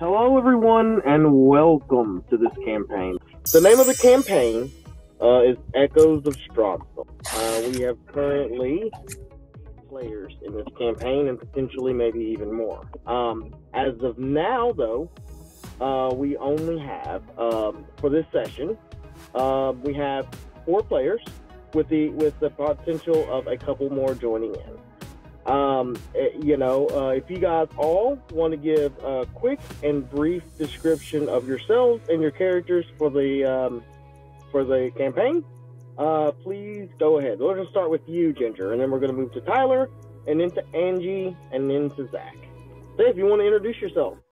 Hello, everyone, and welcome to this campaign. The name of the campaign uh, is Echoes of Strahd. Uh, we have currently players in this campaign, and potentially maybe even more. Um, as of now, though, uh, we only have um, for this session. Uh, we have four players with the with the potential of a couple more joining in. Um, eh, you know, uh, if you guys all want to give a quick and brief description of yourselves and your characters for the um, for the campaign, uh, please go ahead. We're going to start with you, Ginger, and then we're going to move to Tyler, and then to Angie, and then to Zach. Dave, you want to introduce yourself?